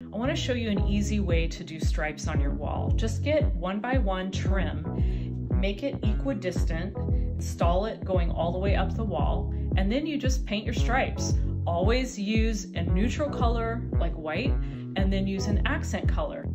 I want to show you an easy way to do stripes on your wall. Just get one by one trim, make it equidistant, install it going all the way up the wall, and then you just paint your stripes. Always use a neutral color like white and then use an accent color.